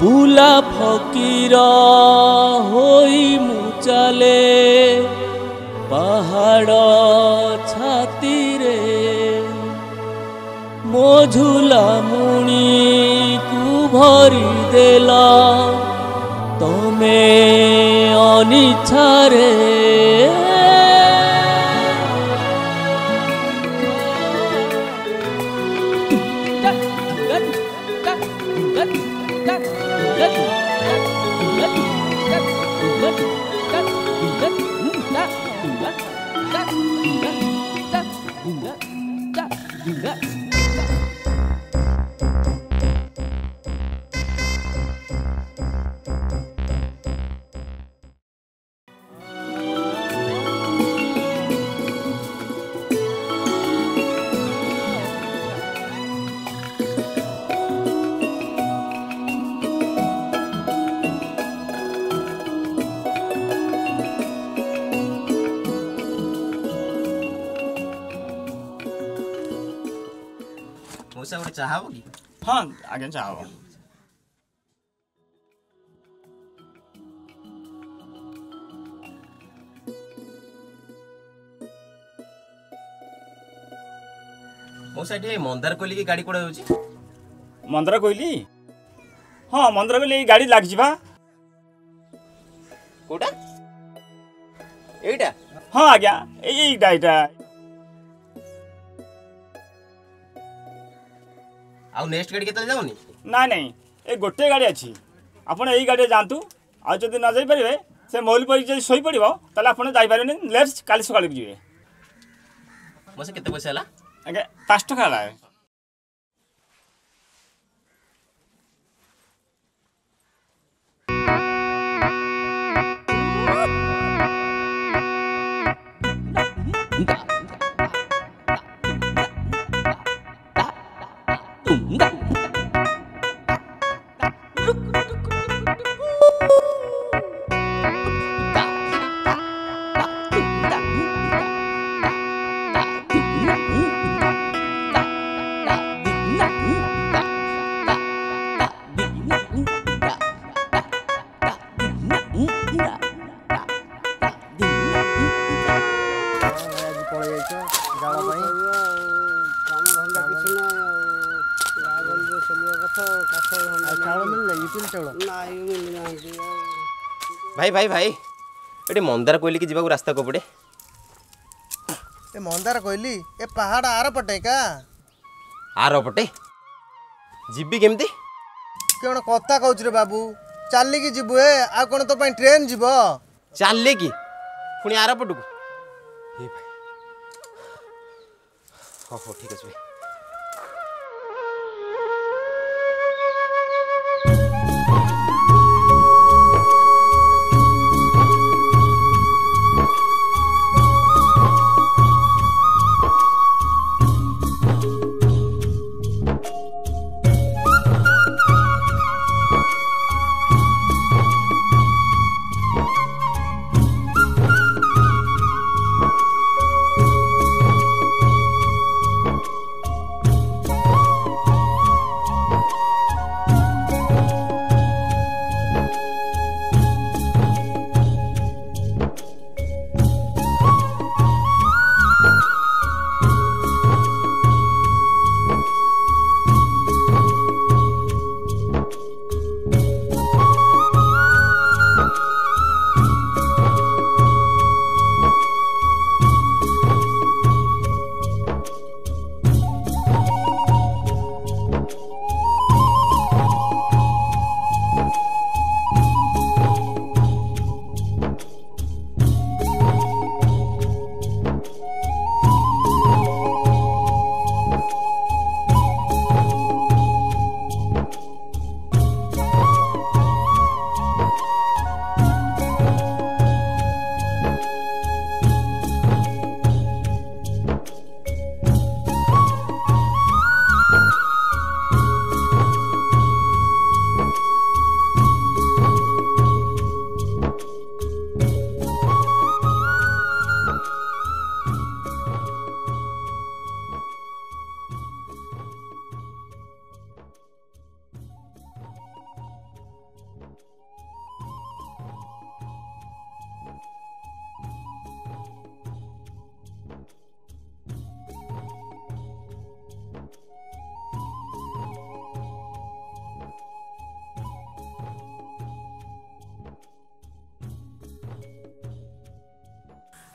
বুলা ফকির হই মুচালে পাহাড় ছাতিরে মঝুলা মুনি কুভরি দেল তমে অনিচ্ছারে ପଇସା ଗୋଟେ ଚାହା ହବ କି ହଁ ଆଜ୍ଞା ଚାହା ହବ ମଉସା ଏଠି ମନ୍ଦାର କୋଇଲିକି ଗାଡ଼ି କୁଆଡ଼େ ଯାଉଛି ମନ୍ଦାର କୋଇଲି ହଁ ମନ୍ଦାର କୋଇଲି ଏଇ ଗାଡ଼ି ଲାଗିଛି ବା କୋଉଟା ଏଇଟା ହଁ ଆଜ୍ଞା ଏଇ ଏଇଟା ଏଇଟା ଆଉ ନେକ୍ସଟ ଗାଡ଼ି କେତେବେଳେ ଯାଉନି ନାଇଁ ନାଇଁ ଏ ଗୋଟିଏ ଗାଡ଼ି ଅଛି ଆପଣ ଏଇ ଗାଡ଼ିରେ ଯାଆନ୍ତୁ ଆଉ ଯଦି ନ ଯାଇପାରିବେ ସେ ମୌଲପୁରୀ ଯଦି ଶୋଇପଡ଼ିବ ତାହେଲେ ଆପଣ ଯାଇପାରିବେନି ଲେଟ୍ କାଲି ସକାଳକୁ ଯିବେ ମୋ ସେ କେତେ ପଇସା ହେଲା ଆଜ୍ଞା ପାଞ୍ଚ ଟଙ୍କା ହେଲା Yeah. ଆଜି ପଳେଇ ଯାଇଛ ଜାଳ ପାଇଁ କାମ ଧନ୍ଦା କିଛି ନା ଆଉ ଚଳିବା କଥା କାଠ ଚାଉଳ ମିଳିଲା ୟୁପିଏଲ୍ ଚାଉଳ ନାଇଁ ମିଳିନାହାନ୍ତି ଭାଇ ଭାଇ ଭାଇ ଏଠି ମନ୍ଦାର କୋଇଲିକି ଯିବାକୁ ରାସ୍ତା କୋଉ ପଟେ ଏ ମନ୍ଦାର କୋଇଲି ଏ ପାହାଡ଼ ଆର ପଟେ ଏକା ଆର ପଟେ ଯିବି କେମିତି କ'ଣ କଥା କହୁଛୁ ରେ ବାବୁ ଚାଲିକି ଯିବୁ ଏ ଆଉ କ'ଣ ତୋ ପାଇଁ ଟ୍ରେନ୍ ଯିବ ଚାଲିକି ପୁଣି ଆର ପଟକୁ ठिक छ भाइ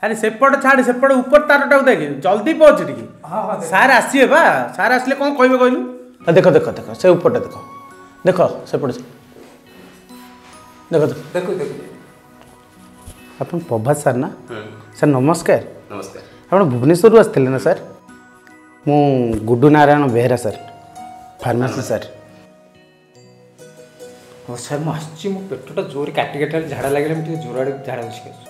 अरे सेपट छाड़ सेपट ऊपर तारटा को देख जल्दी पहुँच टी हाँ सार आसे बा सार आसे कौन कहे कहल देख देख देख से ऊपर देख देख सेपट देख देख आप प्रभात सर ना सर नमस्कार नमस्कार आप भुवनेश्वर आसते ना सर मु गुडु नारायण बेहरा सर फार्मास सर हाँ सर मुझे आ पेटा जोर काटिकटा झाड़ा लगे मुझे झाड़ा बस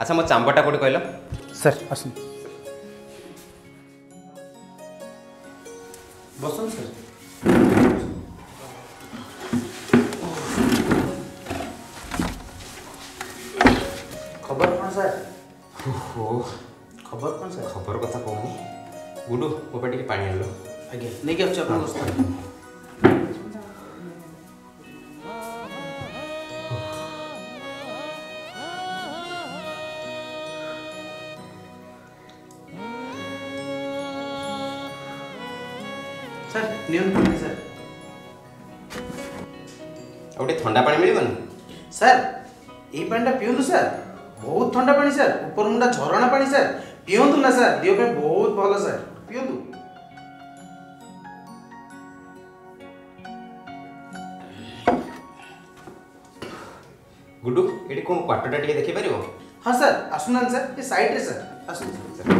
আচ্ছা মো চাম্বরটা কোটি কহিল স্যার আসুন বসুন স্যার খবর কোন স্যার ও খবর কোন স্যার খবর কথা কোনি গুডু মো পাই টিকে পানি আনলো আগে নেকি আছে আপনার ସାର୍ ଏଇ ପାଣିଟା ପିଅନ୍ତୁ ସାର୍ ବହୁତ ଥଣ୍ଡା ପାଣି ସାର୍ ଉପର ମୁଣ୍ଡା ଝରଣା ପାଣି ସାର୍ ପିଅନ୍ତୁ ନା ସାର୍ ଦେହ ପାଇଁ ବହୁତ ଭଲ ସାର୍ ପିଅନ୍ତୁ ଗୁଡୁ ଏଠି କ'ଣ କ୍ୱାର୍ଟରଟା ଟିକେ ଦେଖିପାରିବ ହଁ ସାର୍ ଆସୁନାହାନ୍ତି ସାର୍ ଏ ସାଇଡ଼୍ରେ ସାର୍ ଆସନ୍ତୁ ସାର୍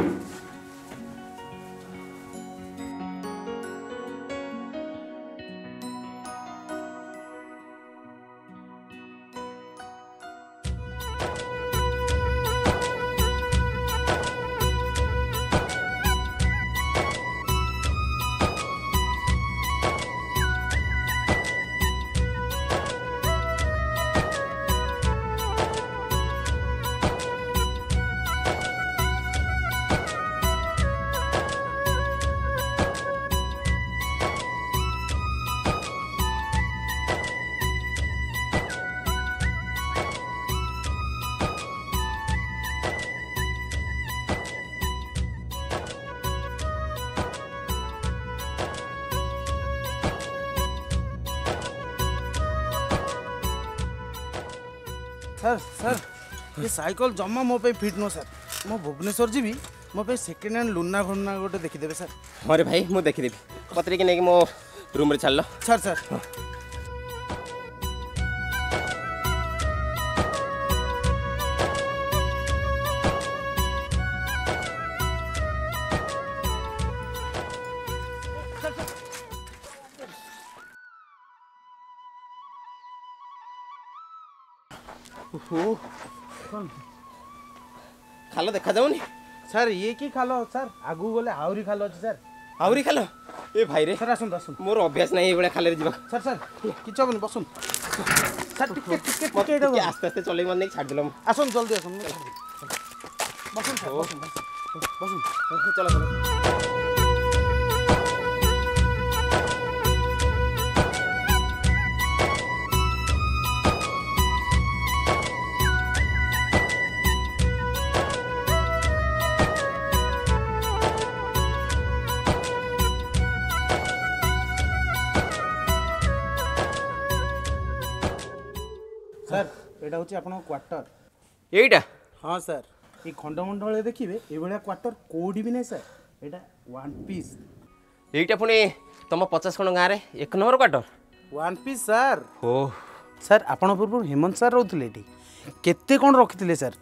ସାର୍ ସାର୍ ଏ ସାଇକେଲ ଜମା ମୋ ପାଇଁ ଫିଟ୍ ନୁହଁ ସାର୍ ମୁଁ ଭୁବନେଶ୍ୱର ଯିବି ମୋ ପାଇଁ ସେକେଣ୍ଡ ହ୍ୟାଣ୍ଡ ଲୁନା ଫୁନା ଗୋଟେ ଦେଖିଦେବେ ସାର୍ ହଁ ରେ ଭାଇ ମୁଁ ଦେଖିଦେବି ପତ୍ରିକି ନେଇକି ମୋ ରୁମ୍ରେ ଛାଡ଼ିଲ ଛାଡ଼ ସାର୍ ଖାଲ ଦେଖାଯାଉନି ସାର୍ ଇଏ କି ଖାଲ ସାର୍ ଆଗକୁ ଗଲେ ଆହୁରି ଖାଲ ଅଛି ସାର୍ ଆହୁରି ଖାଲ ଏ ଭାଇରେ ସାର୍ ଆସନ୍ତୁ ଆସନ୍ତୁ ମୋର ଅଭ୍ୟାସ ନାହିଁ ଏଇଭଳିଆ ଖାଲରେ ଯିବା ସାର୍ ସାର୍ କିଛି ହେବନି ବସନ୍ତୁ ସାର୍ ଟିକେ ଟିକେ ପକେଇ ଦେବ ଆସ୍ତେ ଆସ୍ତେ ଚଲେଇ ମାନେ ଛାଡ଼ିଦେଲ ଆସନ୍ତୁ ଜଲ୍ଦି ଆସନ୍ତୁ ବସନ୍ତୁ ବସନ୍ତୁ ବସନ୍ତୁ ଚଲ ଚଲ এটা হচ্ছে আপনার কোয়ার্টার এইটা হ্যাঁ স্যার এই খণ্ডমণ্ডলে দেখবে এইভাবে কোয়ার্টার কোটি বি না স্যার এটা ওয়ান পিস এইটা পুনি তোম পচাশ খণ্ড গাঁরে এক number quarter one piece sir ও স্যার আপনার পূর্ব হেমন্ত স্যার রোলে এটি কেতে কোণ রক্ষিলে স্যার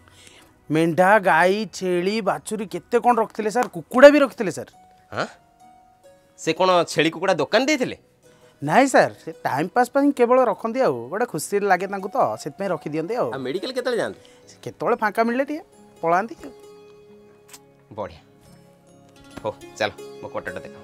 মেন্ঢা গাই ছেড়ি বাছুরি কেতে কোণ রক্ষিলে স্যার কুকুড়া বি রক্ষিলে স্যার হ্যাঁ সে কোণ ছেড়ি কুকুড়া দোকান দিয়ে ନାଇଁ ସାର୍ ସେ ଟାଇମ୍ ପାସ୍ ପାଇଁ କେବଳ ରଖନ୍ତି ଆଉ ଗୋଟେ ଖୁସି ଲାଗେ ତାଙ୍କୁ ତ ସେଥିପାଇଁ ରଖିଦିଅନ୍ତି ଆଉ ମେଡ଼ିକାଲ କେତେବେଳେ ଯାଆନ୍ତି କେତେବେଳେ ଫାଙ୍କା ମିଳିଲେ ଟିକେ ପଳାନ୍ତି ବଢ଼ିଆ ହଉ ଚାଲ ମୋ କଟଟା ଦେଖ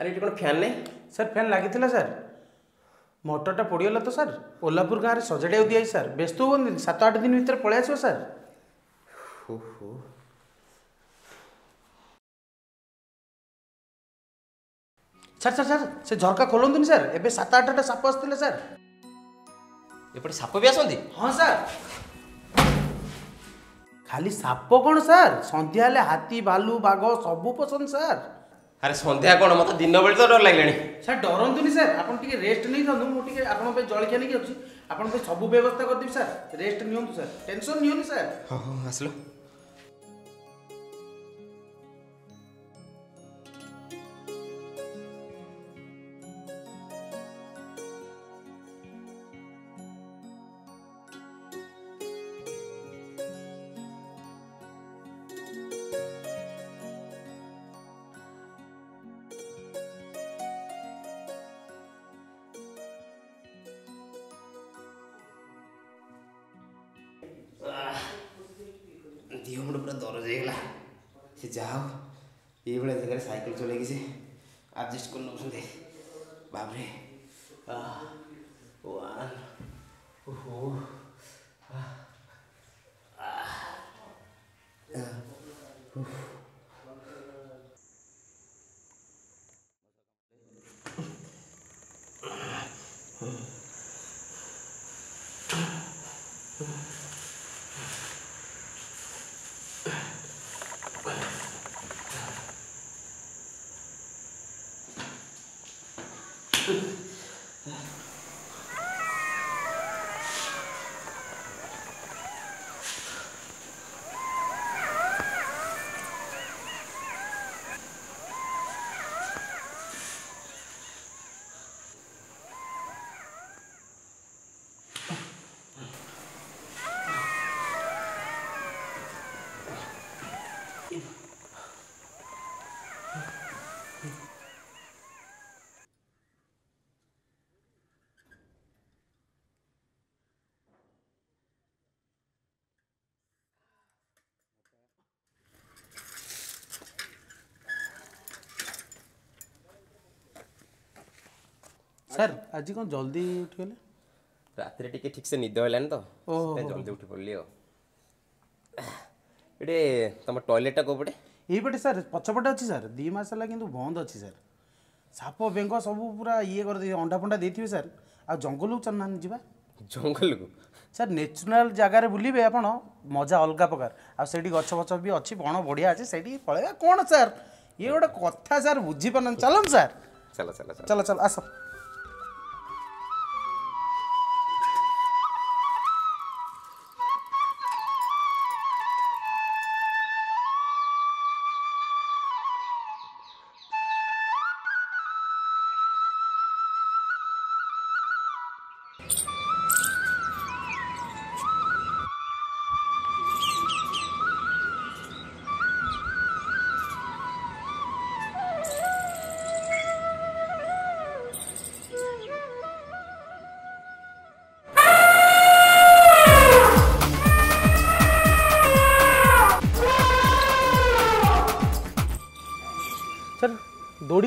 ଆରେ ଏଠି କ'ଣ ଫ୍ୟାନ୍ ନାହିଁ ସାର୍ ଫ୍ୟାନ୍ ଲାଗିଥିଲା ସାର୍ ମଟରଟା ପଡ଼ିଗଲା ତ ସାର୍ ଓଲାପୁର ଗାଁରେ ସଜାଡ଼ିବାକୁ ଦିଆହେଇଛି ସାର୍ ବ୍ୟସ୍ତ ହୁଅନ୍ତୁନି ସାତ ଆଠ ଦିନ ଭିତରେ ପଳେଇ ଆସିବ ସାର୍ ଓହୋ ସାର୍ ସାର୍ ସାର୍ ସେ ଝରକା ଖୋଲନ୍ତୁନି ସାର୍ ଏବେ ସାତ ଆଠଟା ସାପ ଆସିଥିଲେ ସାର୍ ଏପଟେ ସାପ ବି ଆସନ୍ତି ହଁ ସାର୍ ଖାଲି ସାପ କ'ଣ ସାର୍ ସନ୍ଧ୍ୟା ହେଲେ ହାତୀ ଭାଲୁ ବାଘ ସବୁ ପସନ୍ଦ ସାର୍ আরে সন্ধ্যা কোণ মতো দিন বেলা তো ডর লাগলানি স্যার ডরন্তুনি স্যার আপনার টিকে রেস্ট নেই থাকুন মু টিকে আপনার পাই জলখিয়া নেই অছি আপনার সবু ব্যবস্থা করে দেবি স্যার রেস্ট নিয়ন্তু স্যার টেনশন নিয়ন্তু স্যার হ্যাঁ হ্যাঁ আসলো ସାର୍ ଆଜି କ'ଣ ଜଲ୍ଦି ଉଠିଗଲେ ରାତିରେ ଟିକେ ଠିକ୍ସେ ନିଦ ହେଲାନି ତ ଜଲ୍ଦି ଉଠି ପଡ଼ିଲି ଆଉ ଏଠି ତମ ଟଏଲେଟ୍ଟା କେଉଁ ପଟେ ଏଇପଟେ ସାର୍ ପଛପଟେ ଅଛି ସାର୍ ଦୁଇ ମାସ ହେଲା କିନ୍ତୁ ବନ୍ଦ ଅଛି ସାର୍ ସାପ ବେଙ୍ଗ ସବୁ ପୁରା ଇଏ କରିଦେଇ ଅଣ୍ଡା ଫଣ୍ଡା ଦେଇଥିବେ ସାର୍ ଆଉ ଜଙ୍ଗଲକୁ ଚାଲୁନାହାନ୍ତି ଯିବା ଜଙ୍ଗଲକୁ ସାର୍ ନ୍ୟାଚୁରାଲ୍ ଜାଗାରେ ବୁଲିବେ ଆପଣ ମଜା ଅଲଗା ପ୍ରକାର ଆଉ ସେଇଠି ଗଛ ଫଛ ବି ଅଛି ବଣ ବଢ଼ିଆ ଅଛି ସେଇଠିକି ପଳେଇବା କ'ଣ ସାର୍ ଇଏ ଗୋଟେ କଥା ସାର୍ ବୁଝିପାରୁନାହାନ୍ତି ଚାଲନ୍ତୁ ସାର୍ ଚାଲ ଚାଲ ଚାଲ ଚାଲ ଆସ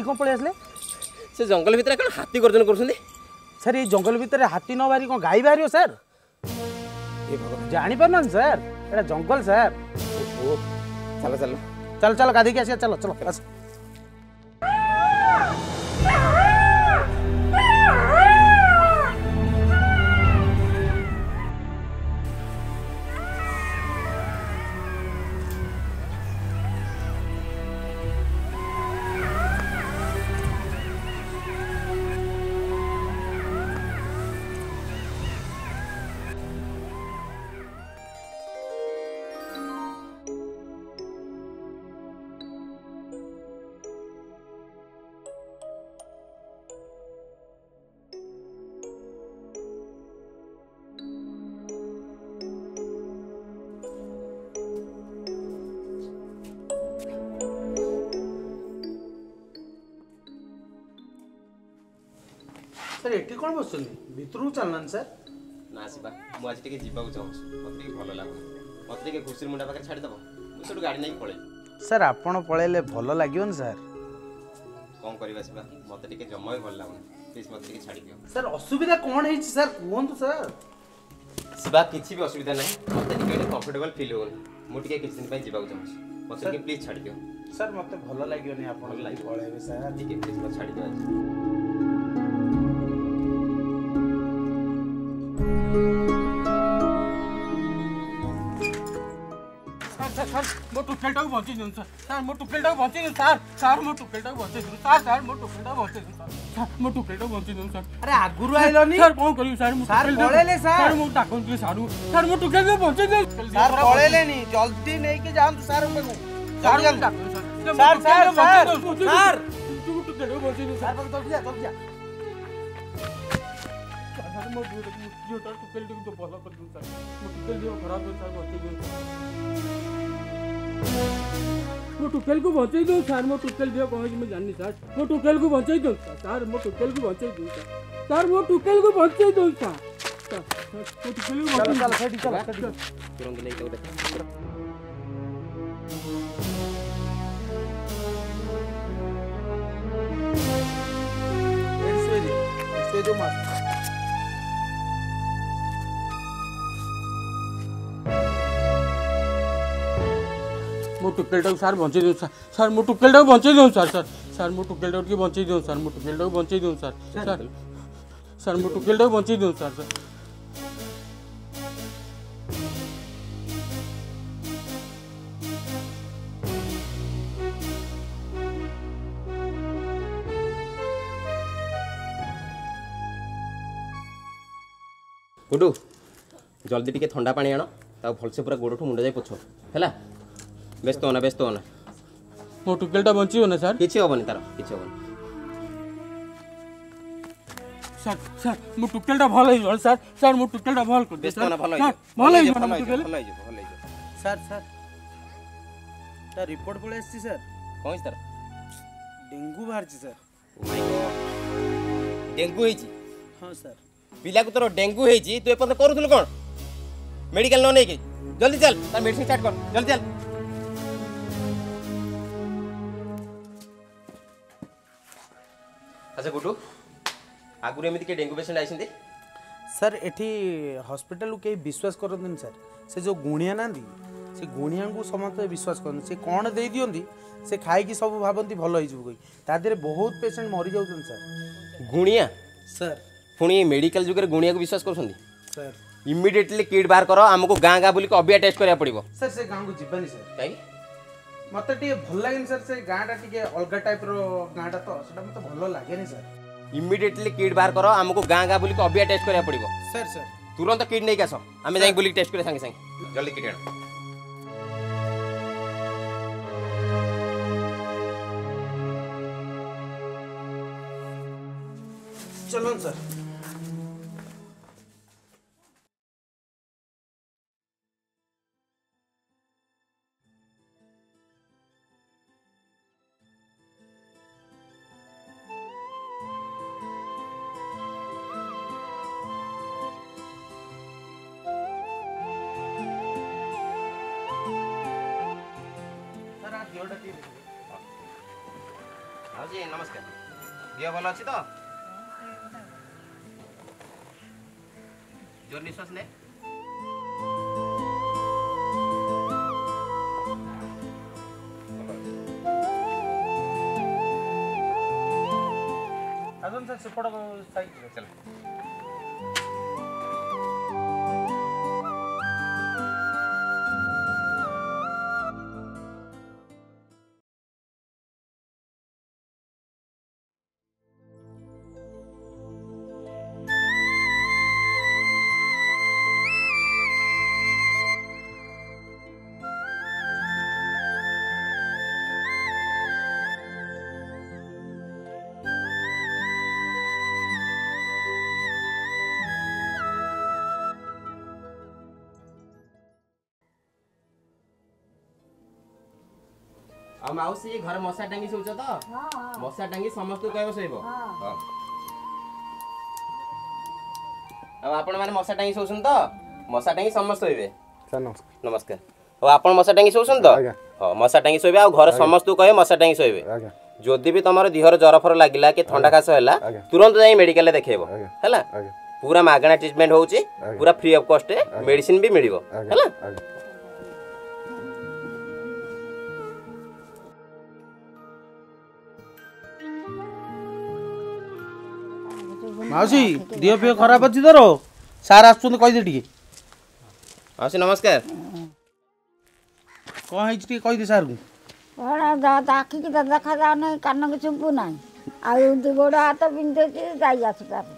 କ'ଣ ପଳେଇ ଆସିଲେ ସେ ଜଙ୍ଗଲ ଭିତରେ କ'ଣ ହାତୀ ଗର୍ଜନ କରୁଛନ୍ତି ସାର୍ ଏଇ ଜଙ୍ଗଲ ଭିତରେ ହାତୀ ନ ବାହାରି କ'ଣ ଗାଈ ବାହାରିବ ସାର୍ ଜାଣିପାରୁନାହାନ୍ତି ସାର୍ ଏଇଟା ଜଙ୍ଗଲ ସାର୍ ଚାଲ ଚାଲ ଚାଲ ଚାଲ ଗାଧୋଇକି ଆସିବା ଚାଲ ଚାଲ ଆସ ସାର୍ ଏଠି କ'ଣ ବସୁଛନ୍ତି ଭିତରକୁ ଚାଲୁନାହାନ୍ତି ସାର୍ ନା ଆସିବା ମୁଁ ଆଜି ଟିକେ ଯିବାକୁ ଚାହୁଁଛି ମୋତେ ଟିକେ ଭଲ ଲାଗୁନି ମୋତେ ଟିକେ ଖୁସିରେ ମୁଣ୍ଡା ପାଖରେ ଛାଡ଼ିଦେବ ମୁଁ ସେଠୁ ଗାଡ଼ି ନେଇକି ପଳେଇବି ସାର୍ ଆପଣ ପଳେଇଲେ ଭଲ ଲାଗିବନି ସାର୍ କ'ଣ କରିବା ଶିବା ମୋତେ ଟିକେ ଜମା ବି ଭଲ ଲାଗୁନି ପ୍ଲିଜ୍ ମୋତେ ଟିକେ ଛାଡ଼ିଦିଅ ସାର୍ ଅସୁବିଧା କ'ଣ ହେଇଛି ସାର୍ କୁହନ୍ତୁ ସାର୍ ଶିବା କିଛି ବି ଅସୁବିଧା ନାହିଁ ମୋତେ ଟିକେ ଏଠି କମ୍ଫର୍ଟେବଲ୍ ଫିଲ୍ ହେଉନି ମୁଁ ଟିକେ କିଛି ଦିନ ପାଇଁ ଯିବାକୁ ଚାହୁଁଛି ମୋତେ ଟିକେ ପ୍ଲିଜ୍ ଛାଡ଼ିଦିଅ ସାର୍ ମୋତେ ଭଲ ଲାଗିବନି ଆପଣ ପଳେଇବେ ସାର୍ ଟିକେ ପ୍ଲିଜ୍ ମୋତେ ଛାଡ଼ିଦିଅ सर म टुक्रेल्टाको भन्छु नि सर म टुक्रेल्टाको भन्छु नि सर सर म टुक्रेल्टाको भन्छु नि सर सर म टुक्रेल्टाको भन्छु नि सर म टुक्रेल्टाको भन्छु नि सर अरे हात गुरु आइलो नि सर कौन करियो सर म टुक्रेल्टाले सर सर म टाकन के सर सर म टुक्रेल्टाको भन्छु नि सर पळेले नि जल्दी नै के जाम सर म sir sir sir sir sir तू टुक्रेल्टाको भन्छु नि सर जल्दी जा जल्दी जा सर म टुक्रेल्टाको त भलो गर्दिन सर म टुक्रेल्टाको खराब गर्छ भन्छु नि म टुकेलको भन्छैदिउँ सर म टुकेल दियो कहीँ जान्ने सर म टुकेलको भन्छैदिउँ सर म टुकेलको भन्छैदिउँ सर सर म टुकेलको भन्छैदिउँ सर Thank you. मो टुकेलटा सार बचे दिखो सर सर मो टुकेलटा को बचे दिखो सर सर सर मो टुकेलटा को बचे दिखो सर मो टुकेलटा को बचे दिखो सर सर सर मो टुकेलटा को बचे दिखो सर सर गुडू जल्दी टिके ठंडा पानी आनो भलसे पूरा गोड़ो मुंडा जाए पोछ है ବ୍ୟସ୍ତ ହୋନା ବ୍ୟସ୍ତ ହୋନା ମୋ ଟୁକେଲଟା ବଞ୍ଚିବ ନା ସାର୍ କିଛି ହେବନି ତାର କିଛି ହେବନି ସାର୍ ସାର୍ ମୋ ଟୁକେଲଟା ଭଲ ହେଇଯିବ ସାର୍ ସାର୍ ମୋ ଟୁକେଲଟା ଭଲ କରିଦିଅ ସାର୍ ଭଲ ହେଇଯିବ ଭଲ ହେଇଯିବ ଭଲ ହେଇଯିବ ଭଲ ହେଇଯିବ ସାର୍ ସାର୍ ତା ରିପୋର୍ଟ ପଳେଇ ଆସିଛି ସାର୍ କ'ଣ ହେଇଛି ତାର ଡେଙ୍ଗୁ ବାହାରିଛି ସାର୍ ଡେଙ୍ଗୁ ହେଇଛି ହଁ ସାର୍ ପିଲାକୁ ତୋର ଡେଙ୍ଗୁ ହେଇଛି ତୁ ଏପର୍ଯ୍ୟନ୍ତ କରୁଥିଲୁ କ'ଣ ମେଡ଼ିକାଲ ନ ନେଇକି ଜଲ୍ଦି ଚାଲ ତା ମେଡ଼ିସିନ ଷ୍ଟାର୍ଟ କର ଜଲ୍ଦି ଚାଲ আচ্ছা গুডু আগুর এমনি কে ডেঙ্গু পেসেন্ট আইসেন ସାର୍ ଏଠି ହସ୍ପିଟାଲକୁ କେହି ବିଶ୍ୱାସ କରନ୍ତିନି ସାର୍ ସେ ଯେଉଁ ଗୁଣିଆ ନାହାନ୍ତି ସେ ଗୁଣିଆଙ୍କୁ ସମସ୍ତେ ବିଶ୍ୱାସ କରନ୍ତି ସେ କ'ଣ ଦେଇଦିଅନ୍ତି ସେ ଖାଇକି ସବୁ ଭାବନ୍ତି ଭଲ ହେଇଯିବ କହି ତା ଦେହରେ ବହୁତ ପେସେଣ୍ଟ ମରିଯାଉଛନ୍ତି ସାର୍ ଗୁଣିଆ ସାର୍ ପୁଣି ମେଡ଼ିକାଲ ଯୁଗରେ ଗୁଣିଆକୁ ବିଶ୍ୱାସ କରୁଛନ୍ତି ସାର୍ ଇମିଡ଼ିଏଟଲି କିଟ୍ ବାହାର କର ଆମକୁ ଗାଁ ଗାଁ ବୁଲିକି ଅବିଆ ଟେଷ୍ଟ କରିବାକୁ ପଡ଼ିବ ସାର୍ ସେ ଗାଁକୁ ଯିବାନି ସାର୍ କାହିଁକି ମତେ ଟିକେ ଭଲ ଲାଗେନି ସାର୍ ସେ ଗାଁଟା ଟିକେ ଅଲଗା ଟାଇପ୍ର ଗାଁଟା ତ ସେଟା ମତେ ଭଲ ଲାଗେନି ସାର୍ ଇମିଡିଏଟଲି କିଟ୍ ବାହାର କର ଆମକୁ ଗାଁ ଗାଁ ବୁଲିକି ଅବିଆ ଟେଷ୍ଟ କରିବାକୁ ପଡ଼ିବ ସାର୍ ସାର୍ ତୁରନ୍ତ କିଟ୍ ନେଇକି ଆସ ଆମେ ଯାଇକି ବୁଲିକି ଟେଷ୍ଟ କରିବା ସାଙ୍ଗେ ସାଙ୍ଗେ ଜଲ୍ଦି କିଟ୍ ଆଣ चलो सर দেহ ভালো ଅଛି ତ জোর নিঃশ্বাস নে আসুন স্যার সেপট সাইড চলে आ माउसी घर मसा टांगी सोचो तो हां मसा टांगी समस्त कहबो सोइबो हां अब आपण माने मसा टांगी सोसुन तो मसा टांगी समस्त होइबे सर नमस्कार नमस्कार अब आपण मसा टांगी सोसुन तो हां मसा टांगी सोइबे आ घर समस्त कहे मसा टांगी सोइबे आज्ञा जदि भी तुम देहर जरफर लगला कि थंडा खास है तुरंत जाए मेडिकल देखेबो पूरा मागणा ट्रीटमेंट होची पूरा फ्री ऑफ कॉस्ट मेडिसिन भी मिलो ମାଉସୀ ଦେହ ଫିହ ଖରାପ ଅଛି ତୋର ସାର୍ ଆସୁଛନ୍ତି କହିଦେ ଟିକେ ମାଉସୀ ନମସ୍କାର କ'ଣ ହେଇଛି ଟିକେ କହିଦେ ସାର୍ଙ୍କୁ ଆଖିକି ତ ଦେଖାଯାଉ ନାହିଁ କାନକୁ ଚୁମ୍ପୁ ନାହିଁ ଆଉ ଏମିତି ଗୋଡ଼ ହାତ ପିନ୍ଧିଦେଉଛି ଯାଇ ଆସିପାରୁନି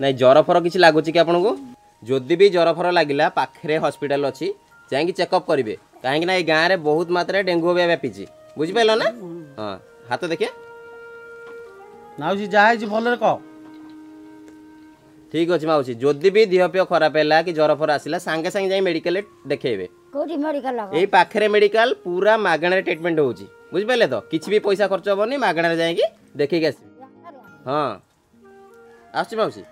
ନାଇଁ ଜ୍ୱର ଫର କିଛି ଲାଗୁଛି କି ଆପଣଙ୍କୁ ଯଦି ବି ଜ୍ୱର ଫର ଲାଗିଲା ପାଖରେ ହସ୍ପିଟାଲ ଅଛି ଯାଇକି ଚେକଅପ୍ କରିବେ କାହିଁକିନା ଏଇ ଗାଁରେ ବହୁତ ମାତ୍ରାରେ ଡେଙ୍ଗୁ ହେବା ବ୍ୟାପିଛି ବୁଝିପାରିଲ ନା ହଁ ହାତ ଦେଖିଆ ନାଉଛି ଯାହା ହେଇଛି ଭଲରେ କହ ठीक अच्छे मौसमी जदि भी देह पेह खराब है कि ज्वर फर आसा सांगे सांगे जाए मेडिकल देखेबे कोटी मेडिकल ये मेडिकल पूरा मगणारे ट्रिटमेंट हो बुझे तो किसी भी पैसा खर्च हेनी मगणारे जाए देखिक आस हाँ आस मौसमी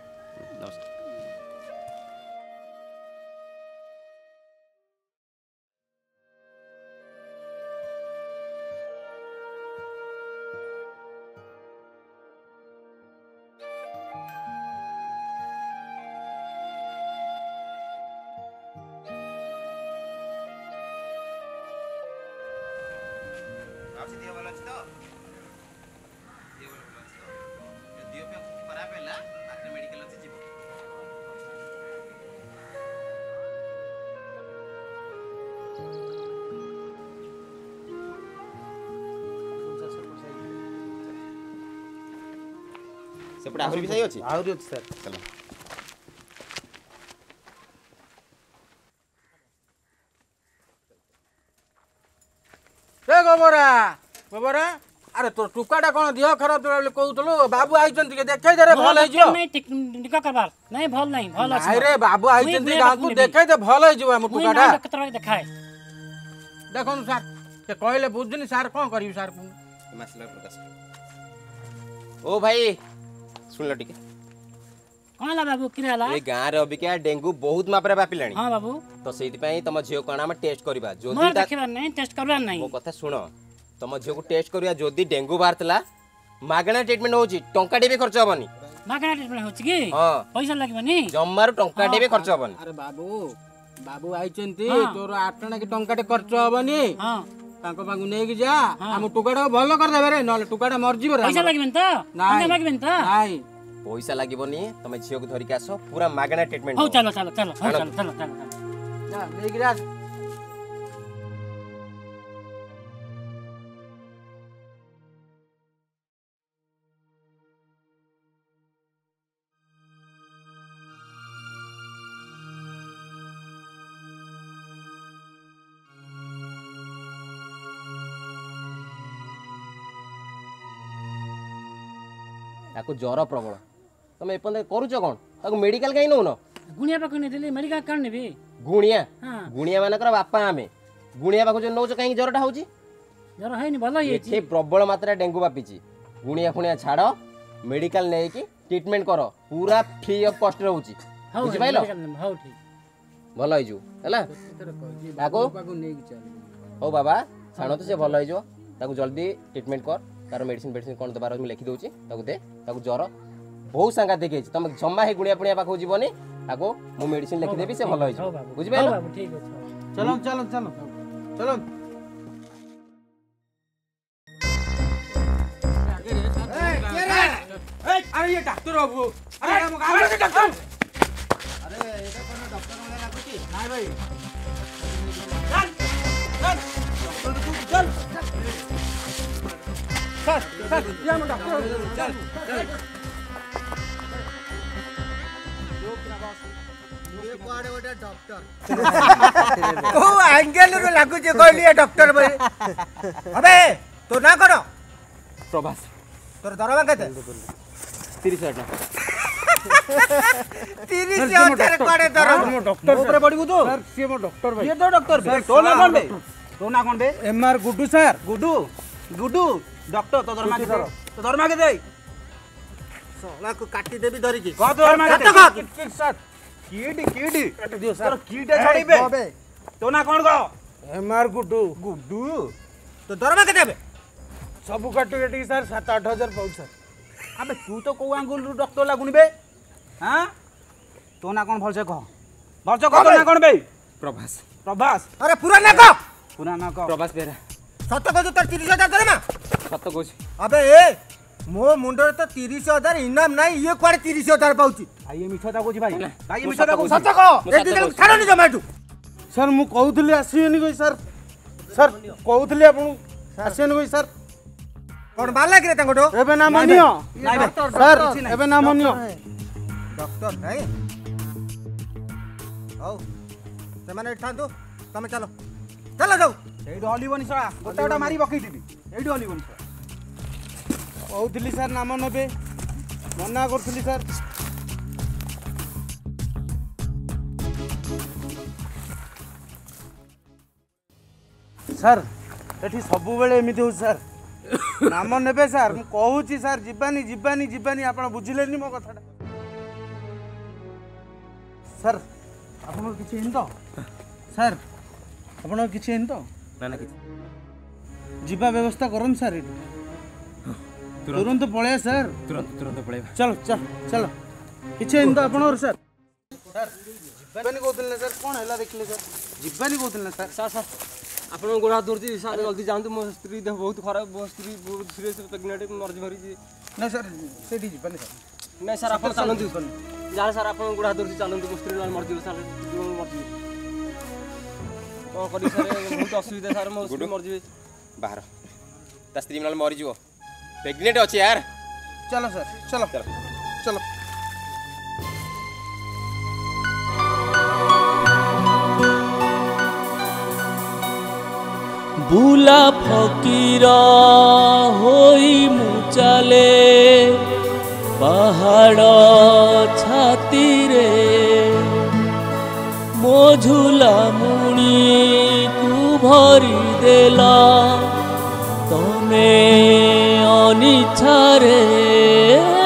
ସେପଟେ ଆହୁରି ବି ସାହି ଅଛି ଆହୁରି ଅଛି ସାର୍ ଚାଲ ଗୋବରା ଗୋବରା ଆରେ ତୋ ଟୁକାଟା କ'ଣ ଦେହ ଖରାପ ବୋଲି କହୁଥିଲୁ ବାବୁ ଆଇଛନ୍ତି ଟିକେ ଦେଖେଇ ଦେ ଭଲ ହେଇଯିବ ନାଇଁ ଭଲ ନାହିଁ ଭଲ ଆରେ ବାବୁ ଆଇଛନ୍ତି ଗାଁକୁ ଦେଖେଇ ଦେ ଭଲ ହେଇଯିବ ଆମ ଟୁକାଟା ଦେଖାଏ ଦେଖନ୍ତୁ ସାର୍ ସେ କହିଲେ ବୁଝୁନି ସାର୍ କ'ଣ କରିବି ସାର୍ ମାସିଲା ପ୍ରକାଶ ଓ ଭାଇ ଶୁଣିଲ ଟିକେ କ'ଣ ହେଲା ବାବୁ କି ହେଲା ଏ ଗାଁରେ ଅବିକା ଡେଙ୍ଗୁ ବହୁତ ମାପରେ ବ୍ୟାପିଲାଣି ହଁ ବାବୁ ତ ସେଇଥିପାଇଁ ତମ ଝିଅ କ'ଣ ଆମେ ଟେଷ୍ଟ କରିବା ଯଦି ଦେଖିବାର ନାହିଁ ଟେଷ୍ଟ କରିବାର ନାହିଁ ମୋ କଥା ଶୁଣ ତମ ଝିଅକୁ ଟେଷ୍ଟ କରିବା ଯଦି ଡେଙ୍ଗୁ ବାହାରିଥିଲା ମାଗଣା ଟ୍ରିଟମେଣ୍ଟ ହେଉଛି ଟଙ୍କାଟେ ବି ଖର୍ଚ୍ଚ ହବନି ମାଗଣା ଟ୍ରିଟମେଣ୍ଟ ହେଉଛି କି ହଁ ପଇସା ଲାଗିବନି ଜମାରୁ ଟଙ୍କାଟେ ବି ଖର୍ଚ୍ଚ ହବନି ଆରେ ବାବୁ ବାବୁ ଆଇଛନ୍ତି ତୋର ଆଠଣା କି ଟଙ୍କାଟେ ଖର୍ଚ୍ଚ ହବନି ହଁ ତାଙ୍କ ପାଖକୁ ନେଇକି ଯା ଆମ ଟୁକାଟାକୁ ଭଲ କରିଦେବେ ରେ ନହେଲେ ଟୁକାଟା ମରିଯିବ ପଇସା ଲାଗିବନି ତ ନାଇଁ ଲାଗିବନି ତ ନାଇଁ পয়সা লাগবনি তুমি ঝিওকে ধরিকি আস পুরা মাগণা ট্রিটমেন্ট হো চলো চলো চলো হো চলো চলো ତାକୁ ଜ୍ୱର ପ୍ରବଳ ତମେ ଏପର୍ଯ୍ୟନ୍ତ କରୁଛ କ'ଣ ତାକୁ ମେଡିକାଲ କାହିଁ ନେଉନ ଗୁଣିଆ ପାଖକୁ ନେଇଥିଲି ମେଡିକାଲ କାରଣ ନେବି ଗୁଣିଆ ଗୁଣିଆ ମାନଙ୍କର ବାପା ଆମେ ଗୁଣିଆ ପାଖକୁ ଯେଉଁ ନେଉଛ କାହିଁକି ଜ୍ୱରଟା ହେଉଛି ଜ୍ୱର ହେଇନି ଭଲ ହେଇଯାଇଛି ପ୍ରବଳ ମାତ୍ରାରେ ଡେଙ୍ଗୁ ବ୍ୟାପିଛି ଗୁଣିଆ ଫୁଣିଆ ଛାଡ଼ ମେଡିକାଲ ନେଇକି ଟ୍ରିଟମେଣ୍ଟ କର ପୁରା ଫ୍ରି ଅଫ୍ କଷ୍ଟରେ ହେଉଛି ବୁଝିପାରିଲ ହଉ ଠିକ୍ ଭଲ ହେଇଯିବୁ ହେଲା ତାକୁ ହଉ ବାବା ଛାଣନ୍ତୁ ସେ ଭଲ ହେଇଯିବ ତାକୁ ଜଲ୍ଦି ଟ୍ରିଟମେଣ୍ଟ କର ତାର ମେଡ଼ିସିନ ଫେଡ଼ିସିନ କ'ଣ ଦେବାର ମୁଁ ଲେଖି ଦେଉଛି ତାକୁ ଦେ ତାକୁ ଜ୍ୱର ବହୁତ ସାଂଘାତିକ ହେଇଛି ତମେ जमा ହେଇ ଗୁଣିଆ ପୁଣିଆ ପାଖକୁ ଯିବନି ତାକୁ ମୁଁ ମେଡିସିନ ଲେଖିଦେବି ସେ ଭଲ ହେଇଯିବ ବୁଝିପାରିଲ ଚଲ ଚଲ ଚଲ अरे ये डॉक्टर बाबू अरे अरे डॉक्टर अरे ये तो कोना डॉक्टर वगैरह कुछ नहीं भाई चल चल डॉक्टर तू चल सर सर ये हम डॉक्टर चल चल କୋଉ ଆଙ୍ଗେଲରୁ ଲାଗୁଛି କହିଲି ଏ ଡକ୍ଟର ବୋଲି ଏବେ ତୋ ନାଁ କ'ଣ ପ୍ରଭାସ ତୋର ଦରମା କେତେ ତିରିଶ ହଜାର ଟଙ୍କା ତିରିଶ ହଜାର କୁଆଡ଼େ ଦରମା ଡକ୍ଟର ଉପରେ ପଡ଼ିବୁ ତୁ ସିଏ ମୋ ଡକ୍ଟର ଭାଇ ତୋ ଡକ୍ଟର ଭାଇ ତୋ ନାଁ କ'ଣ ବେ ତୋ ନାଁ କ'ଣ ବେ M R Gudu sir Gudu Gudu doctor ତୋ ଦରମା କେତେ ତୋ ଦରମା କେତେ ସଳାକୁ କାଟିଦେବି ଧରିକି କହ ତୋ ଦରମା କେତେ କହ ସାର୍ କିଟ୍ କିଟ୍ ଦିଅ ସାର୍ କିଟ୍ ଛାଡ଼ିବେ ତୋ ନା କ'ଣ କହ ଏମ୍ ଆର୍ ଗୁଡୁ ଗୁଡୁ ତୋ ଦରମା କେତେ ଏବେ ସବୁ କାଟି କାଟିକି ସାର୍ ସାତ ଆଠ ହଜାର ପାଉଛି ସାର୍ ଆବେ ତୁ ତ କେଉଁ ଆଙ୍ଗୁଲରୁ ଡକ୍ଟର ଲାଗୁନି ବେ ହଁ ତୋ ନା କ'ଣ ଭଲସେ କହ ଭଲସେ କହ ତୋ ନା କ'ଣ ବେ ପ୍ରଭାସ ପ୍ରଭାସ ଆରେ ପୁରା ନା କହ ପୁରା ନା କହ ପ୍ରଭାସ ବେହେରା ସତ କହୁଛୁ ତୋର ତିରିଶ ହଜାର ଦରମା ସତ କହୁଛି ଆବେ ଏ ମୋ ମୁଣ୍ଡରେ ତ ତିରିଶ ହଜାର ଇନାମ ନାହିଁ ଇଏ କୁଆଡେ ତିରିଶ ହଜାର ପାଉଛି ଭାଇ ଏ ମିଛଟା କହୁଛି ଭାଇ ଭାଇ ମିଛଟା କହୁଛି ସତ କହ ଛାଡ଼ନି ଜମା ଏଠୁ ସାର୍ ମୁଁ କହୁଥିଲି ଆସିବେନି କହି ସାର୍ ସାର୍ କହୁଥିଲି ଆପଣଙ୍କୁ ଆସିବେନି କହି ସାର୍ କ'ଣ ବାଲାକି ରେ ତାଙ୍କଠୁ ଏବେ ନାମ ନିଅ ସାର୍ ଏବେ ନାମ ନିଅ ଡକ୍ଟର ନାଇଁ ହଉ ସେମାନେ ଏଠି ଥାନ୍ତୁ ତମେ ଚାଲ ଚାଲ ଯାଉ ସେଇଠି ହଲିବନି ସଳା ଗୋଟେ ଗୋଟେ ମାରି ପକେଇଥିଲି ଏଇଠି ହଲିବନି ସଳା କହୁଥିଲି ସାର୍ ନାମ ନେବେ ମନା କରୁଥିଲି ସାର୍ ସାର୍ ଏଠି ସବୁବେଳେ ଏମିତି ହେଉଛି ସାର୍ ନାମ ନେବେ ସାର୍ ମୁଁ କହୁଛି ସାର୍ ଯିବାନି ଯିବାନି ଯିବାନି ଆପଣ ବୁଝିଲେନି ମୋ କଥାଟା ସାର୍ ଆପଣଙ୍କର କିଛି ହେଇନି ତ ସାର୍ ଆପଣଙ୍କର କିଛି ହେଇନି ତ ନା ନା କିଛି ଯିବା ବ୍ୟବସ୍ଥା କରନ୍ତୁ ସାର୍ ଏଠି तुरंत पलैया सर तुरंत तुरंत पलैया चलो चल चलो किसी इन तो आपणर सर सर जिबानी कोदले सर कौन हैला देखले सर जिबानी कोदले सर सर सर आप गोड़ दूर जी सर जल्दी जान तो स्त्री देह बहुत खराब मो बहुत सीरियस प्रेगनेट मर्ज भरी जी ना सर से जीवानी सर ना सर अपन चलन आप चलते जा सर अपन आप गोड़ हाथ धोची चलते मो मर्ज मर्जी सर जीवन मर्ज मर्जी कौन तो कर बहुत असुविधा सर मो मर्ज मर्जी बाहर ता स्त्री मरीज प्रेग्नेंट अच्छे यार चलो सर चलो चलो चलो বুলা ফকির হই মুচালে পাহাড় ছাতিরে মোঝুলা মুনি কু ভরি দেলা তমে नि